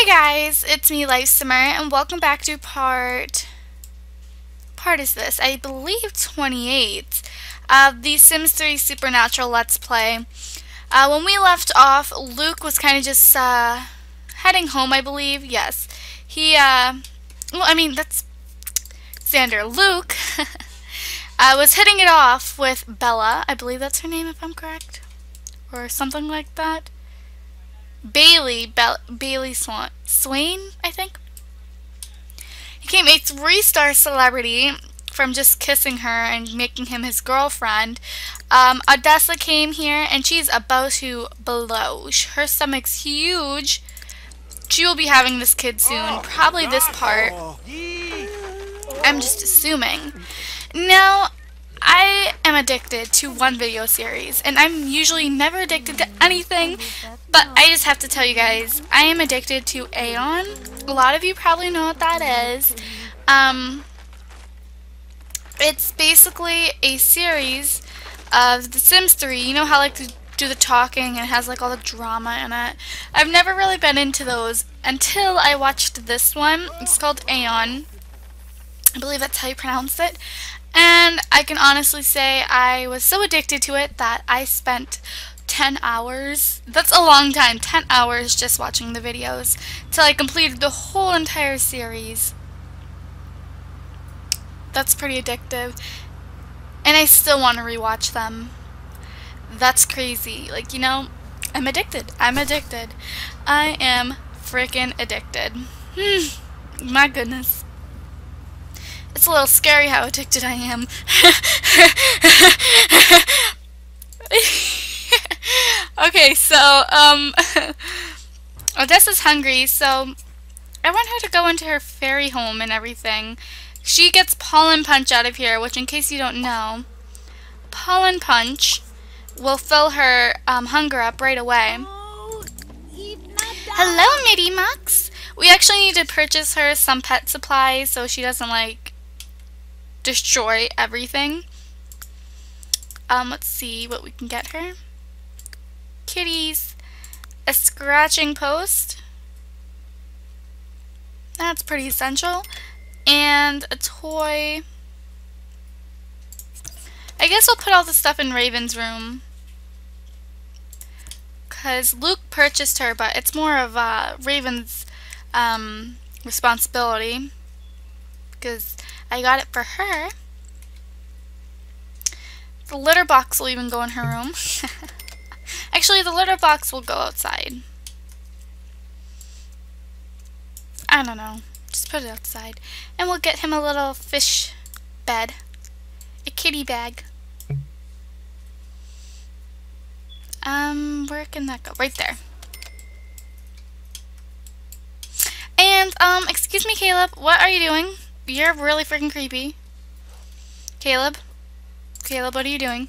Hey guys, it's me Life LifeSimmer and welcome back to part part is this? I believe 28 of the Sims 3 Supernatural Let's Play. Uh, when we left off, Luke was kind of just uh, heading home, I believe. Yes. He, uh, well, I mean, that's Xander. Luke uh, was hitting it off with Bella. I believe that's her name, if I'm correct. Or something like that. Bailey, Be Bailey Swan Swain, I think. He became a three-star celebrity from just kissing her and making him his girlfriend. Um, Odessa came here, and she's about to blow. Her stomach's huge. She will be having this kid soon, probably this part. I'm just assuming. Now, I am addicted to one video series, and I'm usually never addicted to anything, but I just have to tell you guys, I am addicted to Aeon. A lot of you probably know what that is. Um, it's basically a series of The Sims 3. You know how like to do the talking and it has like all the drama in it. I've never really been into those until I watched this one. It's called Aeon. I believe that's how you pronounce it. And I can honestly say I was so addicted to it that I spent 10 hours, that's a long time, 10 hours just watching the videos till I completed the whole entire series. That's pretty addictive. And I still want to rewatch them. That's crazy. Like, you know, I'm addicted. I'm addicted. I am freaking addicted. Hmm. My goodness. It's a little scary how addicted I am. okay, so, um, Odessa's hungry, so I want her to go into her fairy home and everything. She gets pollen punch out of here, which in case you don't know, pollen punch will fill her um, hunger up right away. Hello, Mitty Mux. We actually need to purchase her some pet supplies so she doesn't like destroy everything. Um, let's see what we can get her. Kitties. A scratching post. That's pretty essential. And a toy. I guess I'll put all the stuff in Raven's room. Because Luke purchased her, but it's more of uh, Raven's um, responsibility. Because I got it for her. The litter box will even go in her room. Actually, the litter box will go outside. I don't know. Just put it outside. And we'll get him a little fish bed. A kitty bag. Um, where can that go? Right there. And, um, excuse me, Caleb. What are you doing? You're really freaking creepy. Caleb? Caleb, what are you doing?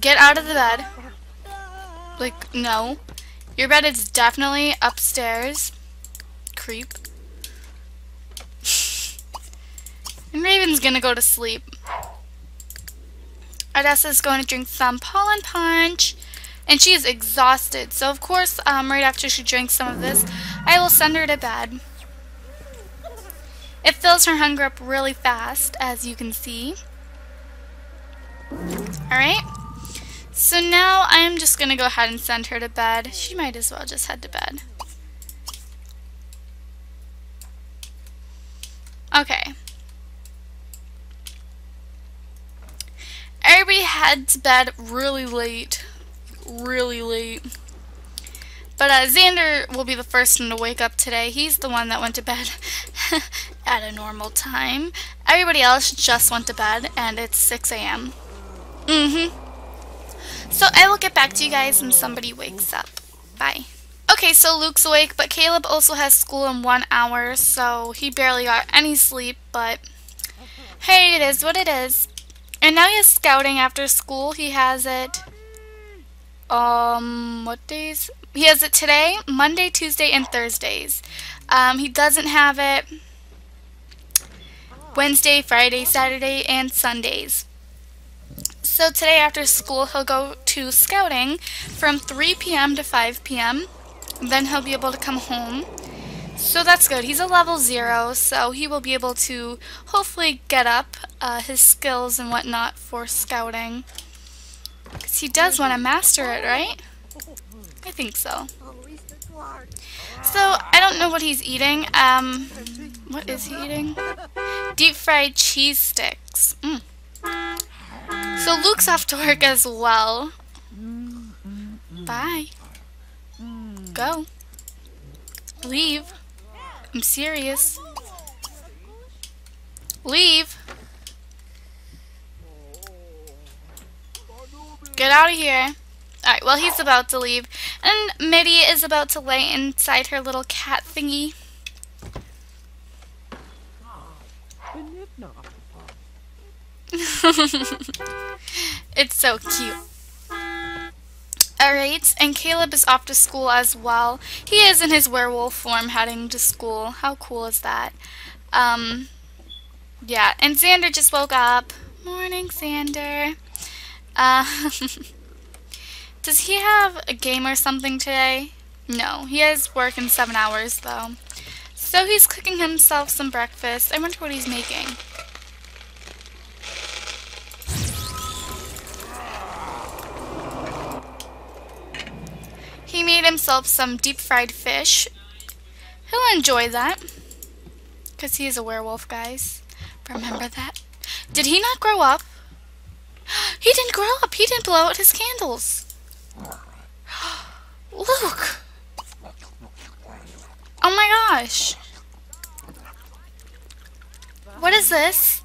Get out of the bed. Like, no. Your bed is definitely upstairs. Creep. and Raven's gonna go to sleep. Odessa's going to drink some pollen punch. And she is exhausted. So, of course, um, right after she drinks some of this, I will send her to bed. It fills her hunger up really fast, as you can see. Alright? So now I'm just going to go ahead and send her to bed. She might as well just head to bed. Okay. Everybody had to bed really late. Really late. But uh, Xander will be the first one to wake up today. He's the one that went to bed at a normal time. Everybody else just went to bed, and it's 6 a.m. Mm-hmm. So I will get back to you guys when somebody wakes up. Bye. Okay, so Luke's awake, but Caleb also has school in one hour, so he barely got any sleep, but hey, it is what it is. And now he scouting after school. He has it, um, what days? He has it today, Monday, Tuesday, and Thursdays. Um, he doesn't have it Wednesday, Friday, Saturday, and Sundays. So today after school, he'll go to scouting from 3 p.m. to 5 p.m. then he'll be able to come home. So that's good. He's a level 0, so he will be able to hopefully get up uh, his skills and whatnot for scouting. Because he does want to master it, right? I think so. So, I don't know what he's eating. Um, what is he eating? Deep fried cheese sticks. Mm. So Luke's off to work as well. Bye. Go. Leave. I'm serious. Leave. Get out of here. Alright, well he's about to leave. And Mitty is about to lay inside her little cat thingy. it's so cute. Alright, and Caleb is off to school as well. He is in his werewolf form heading to school. How cool is that? Um, yeah, and Xander just woke up. Morning, Xander. Uh, does he have a game or something today? No, he has work in seven hours though. So he's cooking himself some breakfast. I wonder what he's making. He made himself some deep fried fish. He'll enjoy that. Because he is a werewolf, guys. Remember that. Did he not grow up? He didn't grow up. He didn't blow out his candles. Look. Oh my gosh. What is this?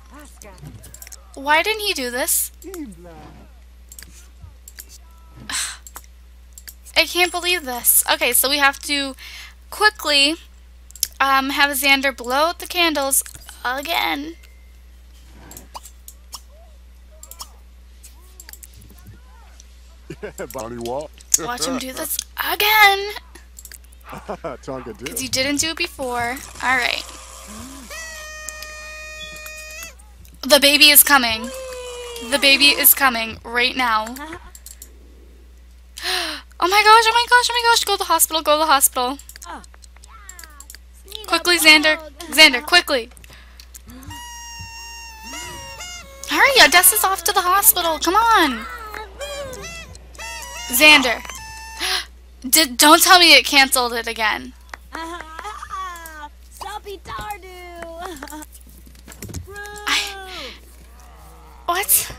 Why didn't he do this? I can't believe this. Okay, so we have to quickly um, have Xander blow out the candles again. Watch him do this again. Tonka Because you didn't do it before. Alright. The baby is coming. The baby is coming right now. Oh my gosh, oh my gosh, oh my gosh, go to the hospital, go to the hospital. Quickly, Xander. Xander, quickly. Hurry, Odessa's off to the hospital. Come on. Xander. Did, don't tell me it canceled it again. I, what?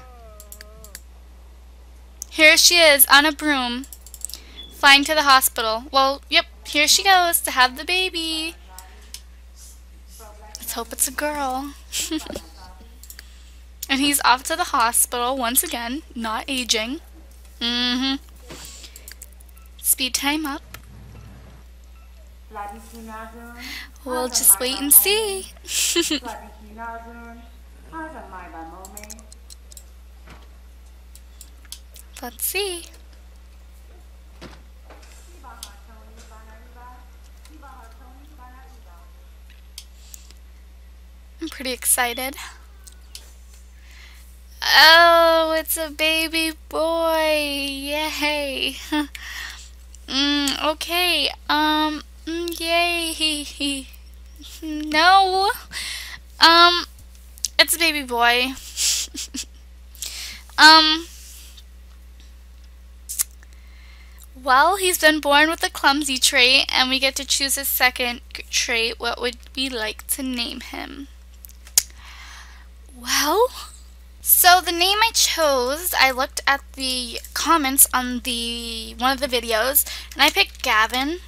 Here she is on a broom flying to the hospital. Well, yep, here she goes to have the baby. Let's hope it's a girl. and he's off to the hospital once again, not aging. Mm-hmm. Speed time up. We'll just wait and see. Let's see. I'm pretty excited. Oh, it's a baby boy. Yay. mm, okay. Um, mm, yay. no. Um, it's a baby boy. um, well, he's been born with a clumsy trait, and we get to choose his second trait. What would we like to name him? Well, so the name I chose, I looked at the comments on the one of the videos, and I picked Gavin.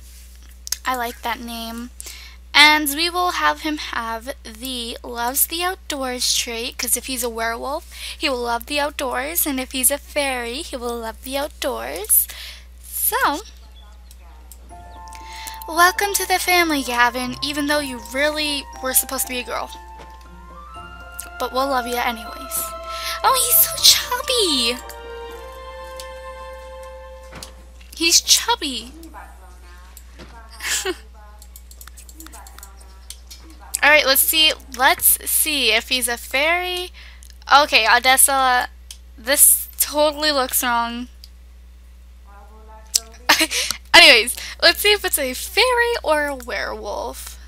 I like that name. And we will have him have the loves the outdoors trait, because if he's a werewolf, he will love the outdoors, and if he's a fairy, he will love the outdoors. So, welcome to the family, Gavin, even though you really were supposed to be a girl but we'll love you anyways. Oh, he's so chubby! He's chubby. Alright, let's see. Let's see if he's a fairy. Okay, Odessa, this totally looks wrong. Anyways, let's see if it's a fairy or a werewolf.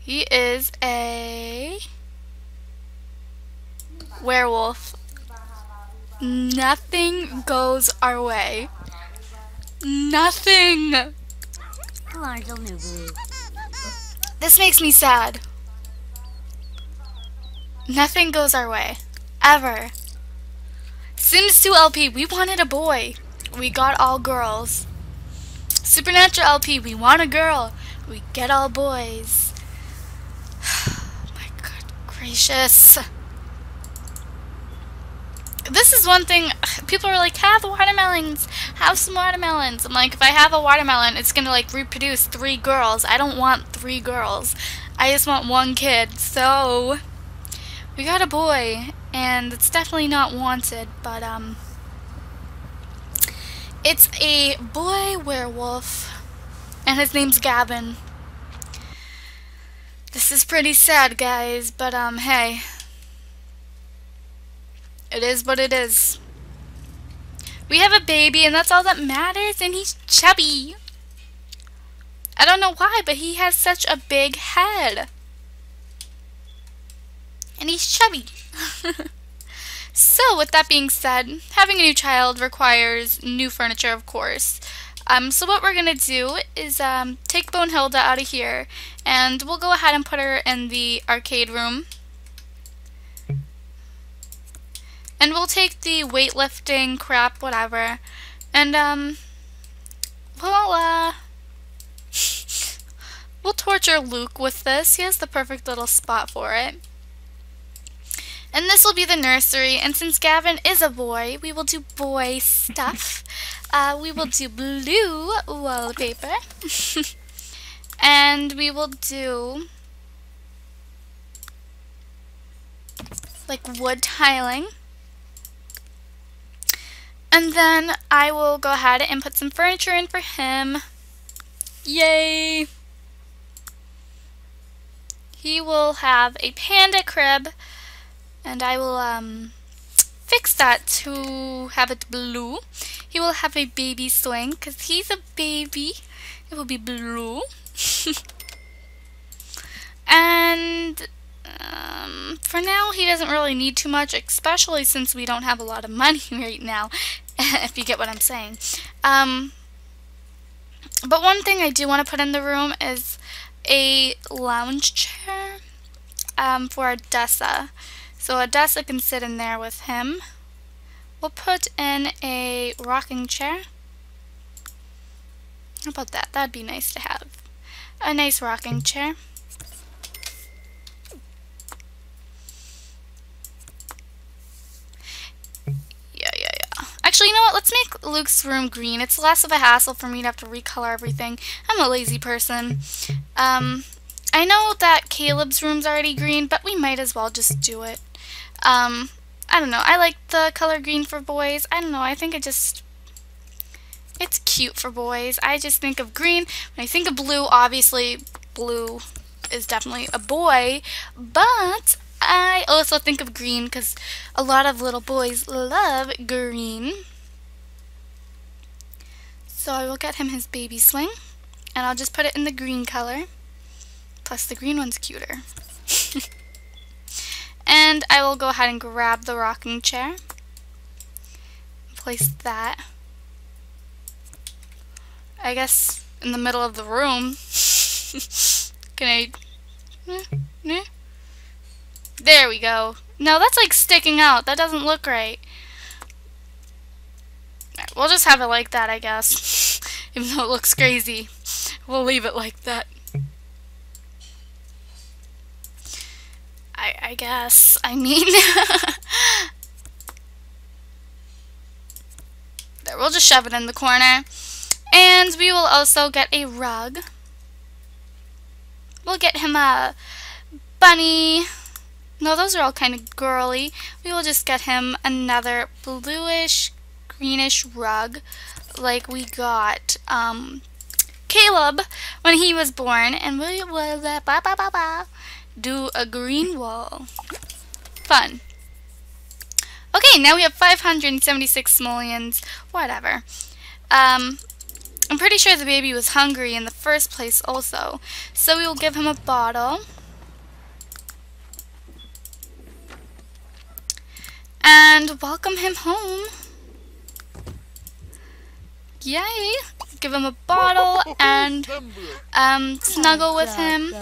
He is a werewolf. Nothing goes our way. Nothing. This makes me sad. Nothing goes our way. Ever. Sims 2 LP, we wanted a boy. We got all girls. Supernatural LP, we want a girl. We get all boys. My good gracious. This is one thing, people are like, have watermelons, have some watermelons. I'm like, if I have a watermelon, it's gonna like reproduce three girls. I don't want three girls. I just want one kid. So, we got a boy, and it's definitely not wanted, but um, it's a boy werewolf, and his name's Gavin. This is pretty sad, guys, but um, hey, it is what it is. We have a baby, and that's all that matters, and he's chubby. I don't know why, but he has such a big head. And he's chubby. so, with that being said, having a new child requires new furniture, of course. Um, so what we're going to do is um, take Bonehilda out of here, and we'll go ahead and put her in the arcade room. And we'll take the weightlifting crap, whatever, and um, we'll, uh, we'll torture Luke with this. He has the perfect little spot for it. And this will be the nursery, and since Gavin is a boy, we will do boy stuff. Uh, we will do blue wallpaper. and we will do like wood tiling. And then I will go ahead and put some furniture in for him. Yay! He will have a panda crib and I will um, fix that to have it blue. He will have a baby swing because he's a baby. It will be blue. and um, for now, he doesn't really need too much, especially since we don't have a lot of money right now, if you get what I'm saying. Um, but one thing I do want to put in the room is a lounge chair um, for Odessa. So Odessa can sit in there with him. We'll put in a rocking chair. How about that? That'd be nice to have. A nice rocking chair. Yeah, yeah, yeah. Actually, you know what? Let's make Luke's room green. It's less of a hassle for me to have to recolor everything. I'm a lazy person. Um, I know that Caleb's room's already green, but we might as well just do it. Um, I don't know. I like the color green for boys. I don't know. I think it just... It's cute for boys. I just think of green. When I think of blue, obviously blue is definitely a boy. But I also think of green because a lot of little boys love green. So I will get him his baby swing. And I'll just put it in the green color. Plus the green one's cuter. And I will go ahead and grab the rocking chair. Place that. I guess in the middle of the room. Can I... Hmm, hmm. There we go. No, that's like sticking out. That doesn't look right. We'll just have it like that, I guess. Even though it looks crazy. We'll leave it like that. I, I guess. I mean... there, we'll just shove it in the corner. And we will also get a rug. We'll get him a bunny. No, those are all kind of girly. We will just get him another bluish, greenish rug like we got um, Caleb when he was born. And we will... Uh, ba, ba, ba, ba do a green wall. Fun. Okay, now we have 576 simoleons. Whatever. Um, I'm pretty sure the baby was hungry in the first place also. So we will give him a bottle. And welcome him home. Yay! Give him a bottle and um, snuggle with him,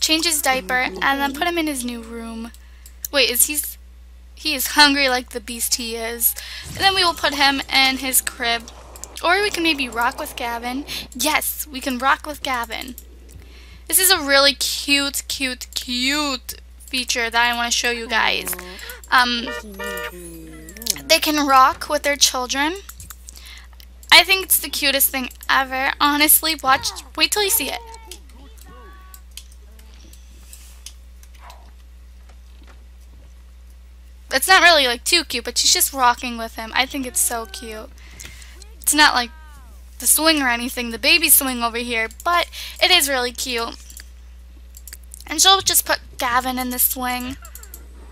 change his diaper, and then put him in his new room. Wait, is he's he is hungry like the beast he is. And then we will put him in his crib. Or we can maybe rock with Gavin. Yes, we can rock with Gavin. This is a really cute, cute, cute feature that I want to show you guys. Um, they can rock with their children. I think it's the cutest thing ever. Honestly, watch. Wait till you see it. It's not really like too cute, but she's just rocking with him. I think it's so cute. It's not like the swing or anything, the baby swing over here, but it is really cute. And she'll just put Gavin in the swing.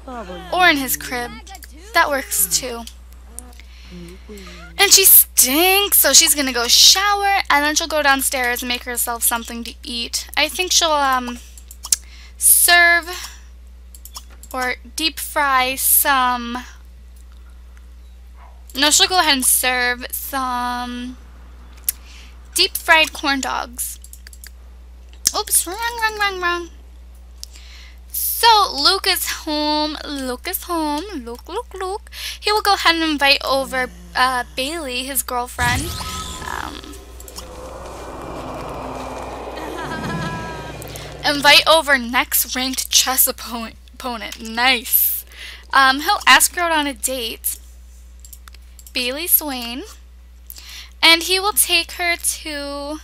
Or in his crib. That works too. And she stinks, so she's gonna go shower, and then she'll go downstairs and make herself something to eat. I think she'll, um, serve or deep fry some... No, she'll go ahead and serve some deep fried corn dogs. Oops, wrong, wrong, wrong, wrong. So Luke is home. Luke is home. Luke, Luke, Luke. He will go ahead and invite over uh, Bailey, his girlfriend. Um, invite over next ranked chess opponent. Nice. Um, he'll ask her out on a date. Bailey Swain. And he will take her to...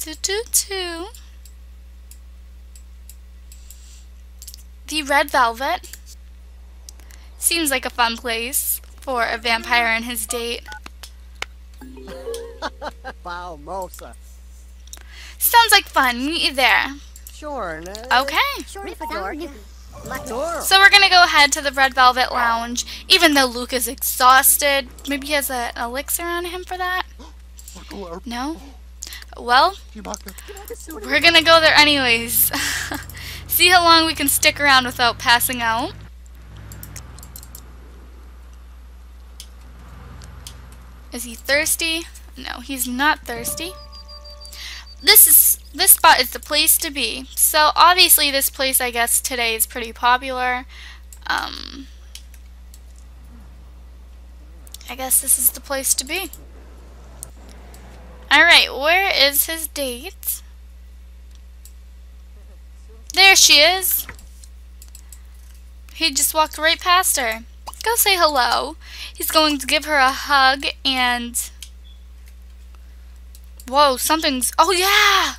To, to, to... The Red Velvet. Seems like a fun place for a vampire and his date. wow, Mosa. Sounds like fun. Meet you there. Sure. Okay. Sure, So we're gonna go ahead to the Red Velvet Lounge, even though Luke is exhausted. Maybe he has a, an elixir on him for that? No? Well, we're gonna go there anyways. See how long we can stick around without passing out. Is he thirsty? No, he's not thirsty. This is this spot is the place to be. So obviously this place I guess today is pretty popular. Um, I guess this is the place to be. Alright, where is his date? There she is. He just walked right past her. Go say hello. He's going to give her a hug and... Whoa, something's... Oh, yeah!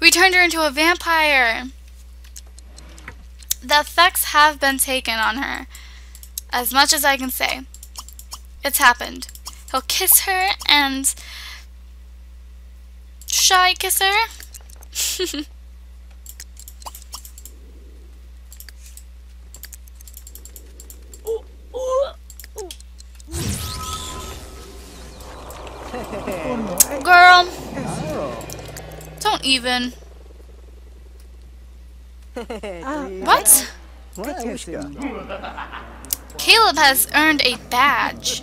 We turned her into a vampire. The effects have been taken on her. As much as I can say. It's happened. He'll kiss her and... Shy kiss her? Girl. Don't even. what? Caleb has earned a badge.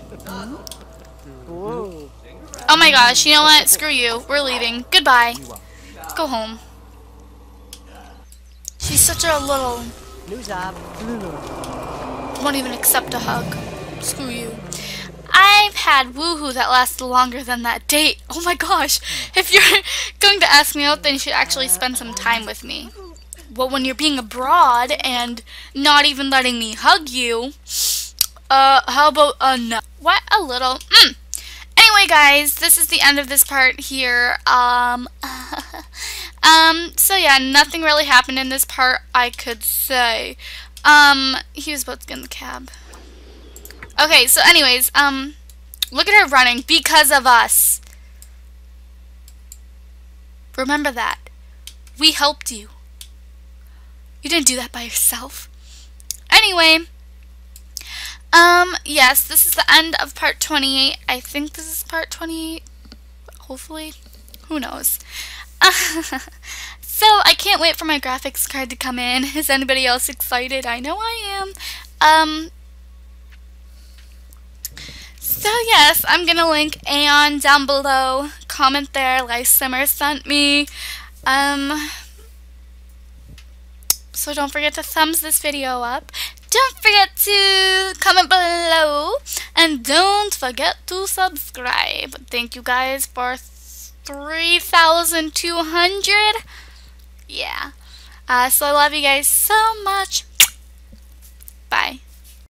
Oh my gosh, you know what? Screw you. We're leaving. Goodbye. Go home. She's such a little... Won't even accept a hug. Screw you. I've had woohoo that lasted longer than that date. Oh my gosh. If you're going to ask me out, then you should actually spend some time with me. Well, when you're being abroad and not even letting me hug you, uh, how about a no? What? A little? Mm. Anyway, guys, this is the end of this part here. Um, um, so yeah, nothing really happened in this part, I could say. Um, he was about to get in the cab. Okay, so anyways, um, look at her running because of us. Remember that. We helped you. You didn't do that by yourself. Anyway, Um, yes, this is the end of part 28. I think this is part 28. Hopefully. Who knows? so, I can't wait for my graphics card to come in. Is anybody else excited? I know I am. Um, so yes, I'm gonna link Aeon down below. Comment there, Life Simmer sent me. Um, so don't forget to thumbs this video up. Don't forget to comment below. And don't forget to subscribe. Thank you guys for 3,200. Yeah. Uh, so I love you guys so much. Bye.